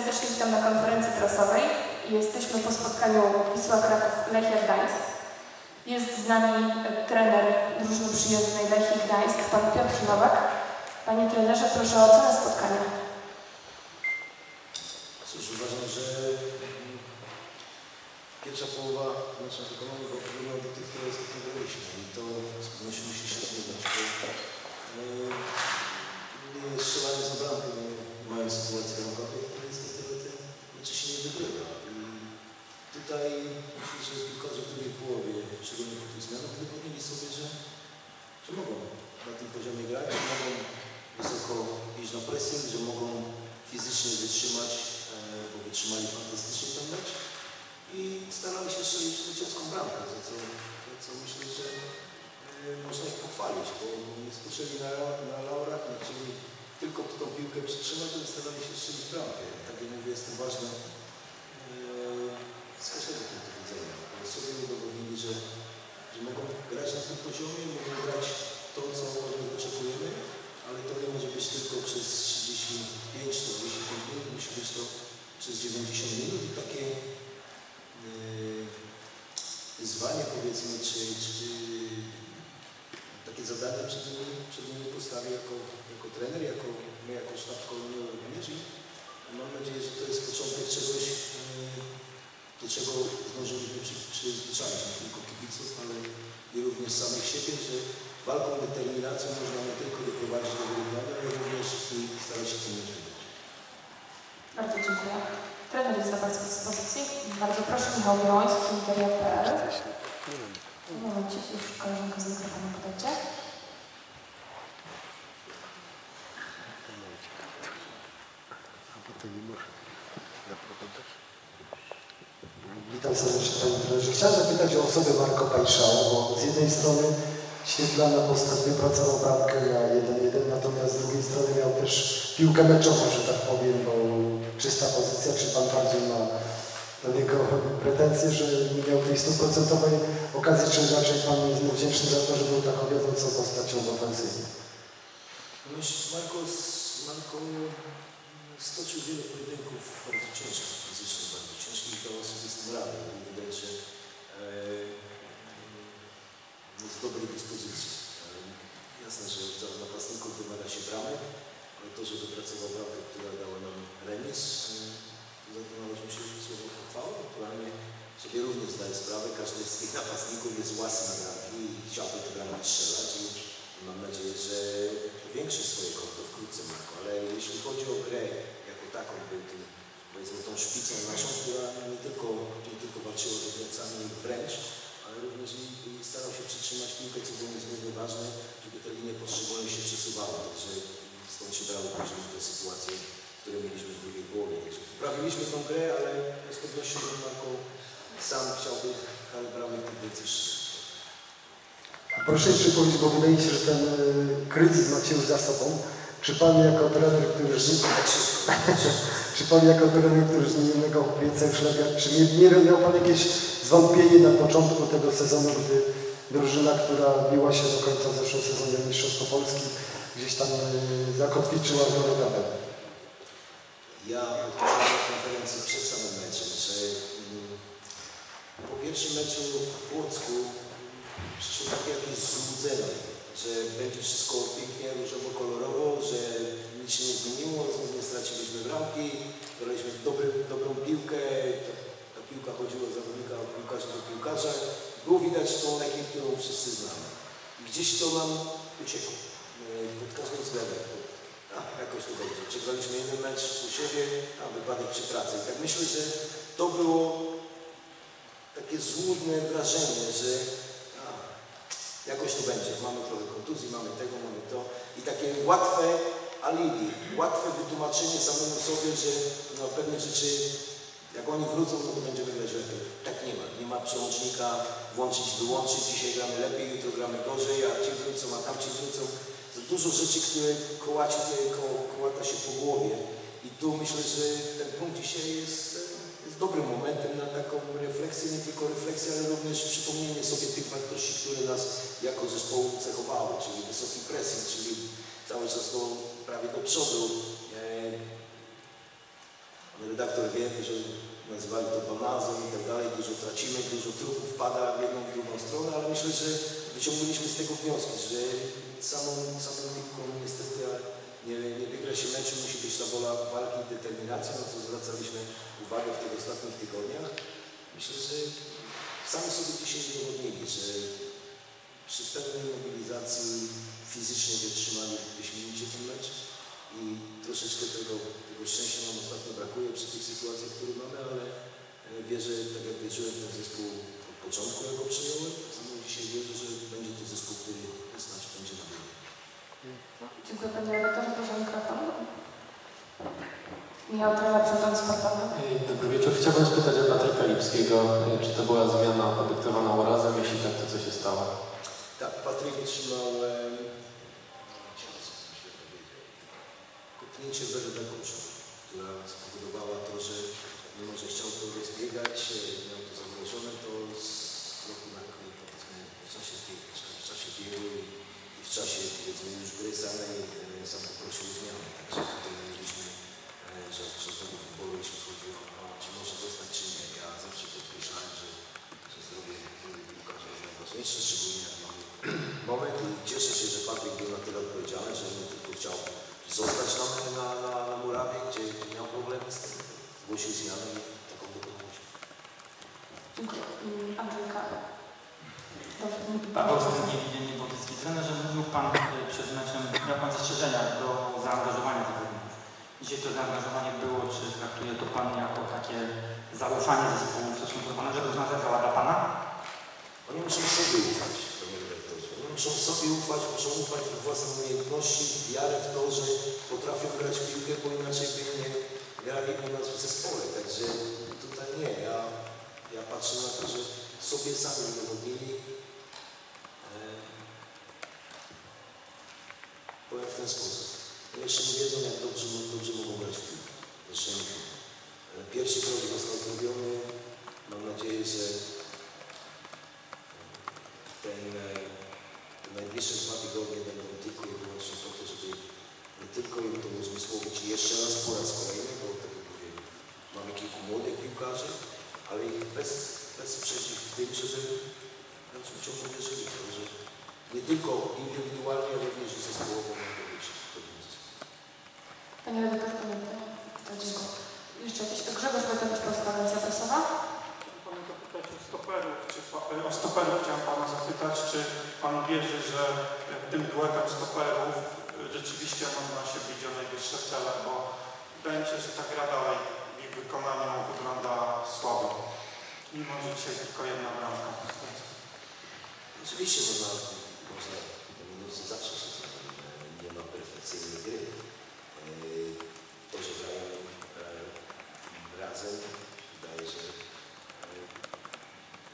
serdecznie witam na konferencji prasowej. Jesteśmy po spotkaniu Wisła Kraków Lechia Gdańsk. Jest z nami e, trener drużyny przyjezdnej Lechii Gdańsk, pan Piotr Nowak. Panie trenerze, proszę o ocenę spotkania. Cóż, uważam, że mm, pierwsza połowa nasza wykonania była podobna do tych, które byliśmy i to musi się zmieniać, bo yy, nie strzelając na bramkę, nie mają sytuacji bramkowej, to niestety te mecze się nie wygrywa. I tutaj myślę, że piłkarze w drugiej połowie, szczególnie po tych zmianach, udowodnili sobie, że, że mogą na tym poziomie grać, że mogą wysoko iść na pressing, że mogą fizycznie wytrzymać, e, bo wytrzymali fantastycznie ten mecz i starali się strzelić zwycięską bramkę, za co, za co myślę, że e, można ich pochwalić, bo nie spoczęli na, na laurach, nie chcieli tylko tą piłkę przytrzymać, ale starali się strzelić bramkę. Tak jak mówię, jest to ważne z każdego punktu widzenia. sobie udowodnili, że mogą grać na tym poziomie, mogą grać to, co od nich oczekujemy, ale to nie może być tylko przez 35-45 minut, musi być to przez 90 minut i takie yy, wyzwanie powiedzmy, czy, czy takie zadanie przed nimi, przed nimi postawię jako, jako trener, jako my jako sztab szkoleniowy również i mam nadzieję, że to jest początek czegoś, yy, do czego zdążyliśmy przy, przyzwyczaić nie tylko kibiców, ale i również samych siebie, że walką, determinacją można nie tylko doprowadzić do wyrównania, ale również i starać się tym. Bardzo dziękuję. Trener jest dla Państwa dyspozycji. Bardzo proszę, Michał Białoński, Interia.pl. Momencik, już koleżanka z mikrofonem podajcie. Witam serdecznie Panie Trenerze. Chciałem zapytać o osobę Marko Pajszał, bo z jednej strony świetlana postać wypracował bramkę na 1-1, natomiast z drugiej strony miał też piłkę meczową, że tak powiem, bo czysta pozycja. Czy Pan bardziej ma do niego pretensje, że nie miał tej stuprocentowej okazji, czy raczej Pan jest mu wdzięczny za to, że był taką wiodącą postacią w ofensywie? Marko, Marko stoczył wiele pojedynków bardzo ciężkich, fizycznie bardzo ciężkich i dał sobie z tym radę. Widać, że e, jest w dobrej dyspozycji. E, jasne, że od napastników wymaga się bramek, ale to, że wypracował bramkę, która dała nam remis, e, za to się słowo pochwały. Naturalnie sobie również zdaję sprawę, każdy z tych napastników jest własny na i chciałby te bramki strzelać. I mam nadzieję, że większy swoje konto wkrótce Marko, ale jeśli chodzi o grę jako taką, był powiedzmy tą szpicą naszą, która nie tylko, nie tylko walczyła z obrońcami wręcz, ale również i, i starał się przytrzymać piłkę, co było niezmiernie ważne, żeby te linie poszczególne się przesuwały, także stąd się brały później te sytuacje, które mieliśmy w drugiej połowie. Także poprawiliśmy tą grę, ale z pewnością Marko sam chciałby bramek tych strzelać. Proszę powiedzieć, bo wydaje mi się, że ten e, kryzys macie już za sobą. Czy Pan jako trener, który czy Pan jako trener, który z innego więcej szlaga, czy nie, nie miał Pan jakieś zwątpienie na początku tego sezonu, gdy drużyna, która biła się do końca zeszłego sezonu Mistrzostwo Polski, gdzieś tam e, zakotwiczyła rolę tabel? Ja na konferencji przed samym meczem, że mm, po pierwszym meczu w Płocku przyszło takie jakieś złudzenie, że będzie wszystko pięknie, różowo-kolorowo, że nic się nie zmieniło, znów nie straciliśmy bramki, graliśmy dobry, dobrą piłkę, ta, ta piłka chodziła od zawodnika od piłkarza do piłkarza. Było widać tą Lechię, którą wszyscy znamy. I gdzieś to nam uciekło, e, pod każdym względem. A, jakoś to będzie. Przegraliśmy jeden mecz u siebie, a wypadek przy pracy. I tak myślę, że to było takie złudne wrażenie, że a, jakoś to będzie. Mamy trochę kontuzji, mamy tego, mamy to. I takie łatwe alibi, łatwe wytłumaczenie samemu sobie, że no, pewne rzeczy, jak oni wrócą, to będziemy grać lepiej. Tak nie ma. Nie ma przełącznika włączyć, wyłączyć. Dzisiaj gramy lepiej, jutro gramy gorzej, a ci wrócą, a tam ci wrócą. To dużo rzeczy, które kołacie, ko, kołata się po głowie. I tu myślę, że ten punkt dzisiaj jest, jest dobrym momentem na taką refleksję, nie tylko refleksję, ale również przypomnienie sobie tych wartości, które nas jako zespołu cechowały, czyli wysoki pressing, czyli cały czas do, prawie do przodu. E, redaktor wie, że nazywali to banazem i tak dalej, dużo tracimy, dużo trupów pada w jedną w drugą stronę, ale myślę, że wyciągnęliśmy z tego wnioski, że samą, samą piłką niestety nie, nie wygra się meczu, musi być ta wola walki i determinacja, na co zwracaliśmy uwagę w tych ostatnich tygodniach. Myślę, że sami sobie dzisiaj udowodnili, że przy pełnej mobilizacji fizycznie wytrzymali wyśmienicie ten mecz i troszeczkę tego, tego szczęścia nam ostatnio brakuje przy tych sytuacjach, które mamy, ale e, wierzę, tak jak wierzyłem w ten zespół od początku, jak go przyjąłem, samo dzisiaj wierzę, że będzie to zespół, który znać będzie na wynik. Dziękuję Panie Redaktorze. Proszę mikrofon. Michał Trela, Przegląd Sportowy. Dobry wieczór. Chciałbym spytać o Patryka Lipskiego, y, czy to była zmiana podyktowana urazem? Jeśli tak, to co się stało? Tak, Patryk otrzymał kopnięcie w werwę która spowodowała to, że mimo, że chciał to rozbiegać, e, miał to zamrożone, to z roku na powiedzmy, w czasie, biegu, w czasie biegu i, w czasie, powiedzmy, już gry samej e, sam poprosił o zmianę. Także tutaj mieliśmy e, ża- żadnego wyboru, jeśli chodzi o, o czy może zostać, czy nie. Ja zawsze podkreślałem, że, że zdrowie piłkarza jest najważniejsze, szczególnie jak mamy moment i cieszę się, że Patryk był na tyle odpowiedzialny, że nie tylko chciał zostać Zgłosił zmianę i taką Angelika. Dobrze. Paweł Stępniewicz, Dziennik Bałtycki. Trenerze, mówił Pan e, przed meczem, miał Pan zastrzeżenia do zaangażowania zawodników. Dzisiaj to zaangażowanie było, czy traktuje to Pan jako takie zaufanie zespołu w stosunku do Pana, że to za lada Pana? Oni muszą sobie ufać, panie dyrektorze. Oni muszą sobie ufać, muszą ufać w własne umiejętności, wiarę w to, że potrafią grać w piłkę, bo inaczej by nie grali u nas w zespole. Także tutaj nie. Ja, ja patrzę na to, że sobie sami udowodnili. E, powiem w ten sposób. Jeszcze nie wiedzą, jak dobrze, dobrze mogą grać w wiedzą. E, Pierwszy krok został zrobiony. Mam nadzieję, że ten, e, te najbliższe dwa tygodnie będą tylko i wyłącznie po to, żeby nie tylko im to uzmysłowić jeszcze raz po raz kolejny, bo tak jak mówię, mamy kilku młodych piłkarzy, ale ich bez, bez przeciw w tym, żeby w dalszym ciągu wierzyli w że nie tylko indywidualnie, ale również i zespołowo mogą być zespołem. Panie redaktorze, pamiętam. To dziękuję. Jeszcze jakiś Grzegorz Wojtowicz, Polska Agencja Prasowa. Chciałbym Pana zapytać o stoperów, czy pa- e, o stoperów chciałem Pana zapytać, czy Pan wierzy, że e, tym duetem stoperów e, rzeczywiście można się bić o najwyższe cele, bo wydaje mi się, że ta gra dalej ich wykonaniu wygląda słabo. Mimo, że dzisiaj tylko jedna bramka. Oczywiście można, można te minusy zawsze się znają. Nie ma perfekcyjnej gry. To, że grają razem, wydaje się, e,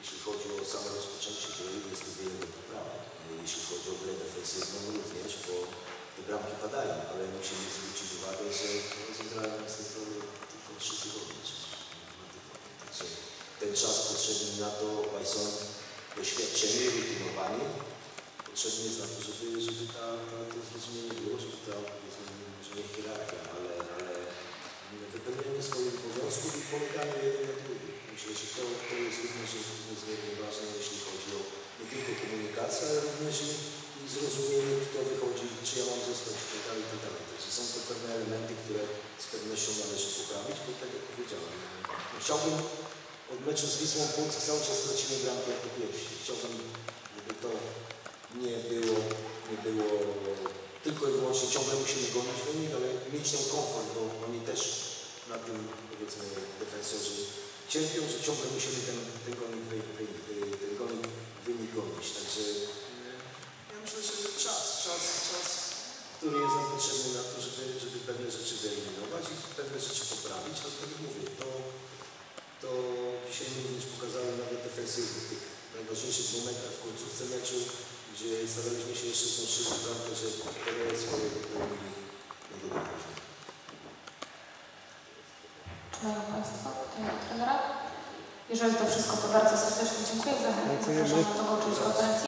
jeśli chodzi o samo rozpoczęcie gry, jest tu wiele do poprawy. E, Jeśli chodzi o grę defensywną również, bo te bramki padają, ale musimy zwrócić uwagę, że rozegrają nas tylko, tylko trzy tygodnie. Także ten czas potrzebny na to, obaj są doświadczeni, rutynowani. Potrzebny jest na to, żeby, żeby ta, ta, to zrozumienie było, żeby ta, powiedzmy, może nie hierarchia, ale, ale wypełnienie swoich obowiązków i poleganie jeden na drugim. Myślę, że to, to jest również niezmiernie ważne, jeśli chodzi o nie tylko komunikację, ale również i, i zrozumienie, kto wychodzi, czy ja mam zostać, i tak dalej, i tak dalej. Także są to pewne elementy, które z pewnością należy poprawić, bo tak jak powiedziałem, no, chciałbym od meczu z Wisłą Płock cały czas tracimy bramkę jako pierwsi. Chciałbym, żeby to nie było, nie było tylko i wyłącznie ciągle musimy gonić wynik, ale mieć ten komfort, bo oni też na tym, powiedzmy, defensorzy cierpią, że ciągle musimy ten, ten, gonik, wy, wy, ten gonik, wynik gonić. Także myślę, że czas, czas, czas, który jest nam potrzebny na to, żeby, żeby pewne rzeczy wyeliminować i pewne rzeczy poprawić, ale tak jak mówię, to to dzisiaj również pokazały nawet defensywy w tych najważniejszych momentach w końcówce meczu, gdzie staraliśmy się jeszcze zmniejszyć bramkę, że te swoje wypełnili na dobrym poziomie. Czy mają Państwo do trenera? Jeżeli to wszystko, to bardzo serdecznie dziękuję. Zachęcam do tego, czyli